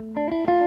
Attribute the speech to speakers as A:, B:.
A: Música